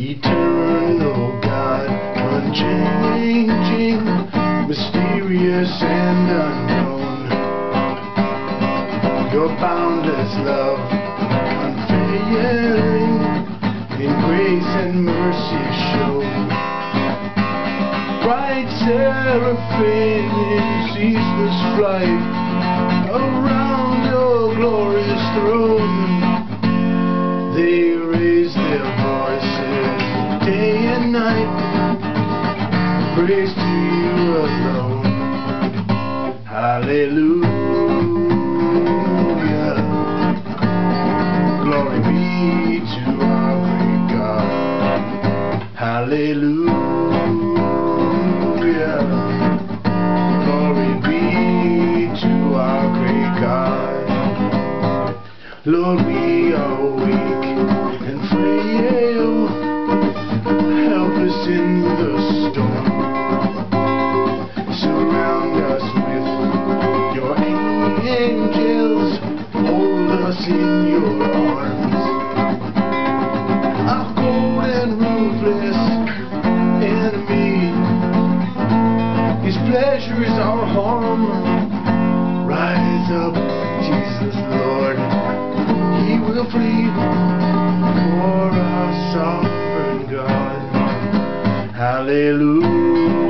Eternal God, unchanging, mysterious and unknown. Your boundless love, unfailing, in grace and mercy show. Bright seraphim in ceaseless flight, around their voices day and night, praise to you alone. Hallelujah. Glory be to our great God. Hallelujah. Glory be to our great God. Lord, we are weak and in the storm. Surround us with your angels, hold us in your arms. Cold and ruthless enemy, his pleasure is our harm. Rise up, Jesus, Lord he will flee Hallelujah.